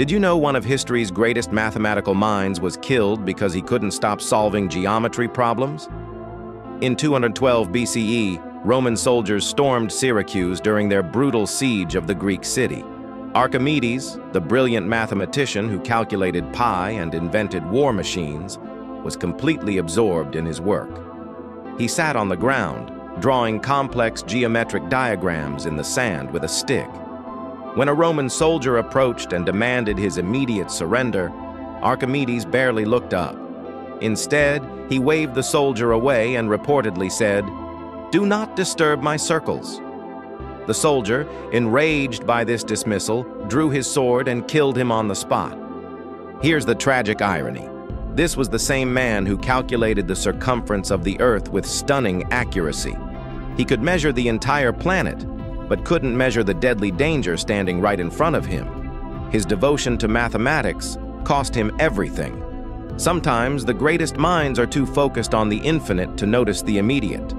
Did you know one of history's greatest mathematical minds was killed because he couldn't stop solving geometry problems? In 212 BCE, Roman soldiers stormed Syracuse during their brutal siege of the Greek city. Archimedes, the brilliant mathematician who calculated pi and invented war machines, was completely absorbed in his work. He sat on the ground, drawing complex geometric diagrams in the sand with a stick. When a Roman soldier approached and demanded his immediate surrender, Archimedes barely looked up. Instead, he waved the soldier away and reportedly said, Do not disturb my circles. The soldier, enraged by this dismissal, drew his sword and killed him on the spot. Here's the tragic irony. This was the same man who calculated the circumference of the Earth with stunning accuracy. He could measure the entire planet, but couldn't measure the deadly danger standing right in front of him. His devotion to mathematics cost him everything. Sometimes the greatest minds are too focused on the infinite to notice the immediate.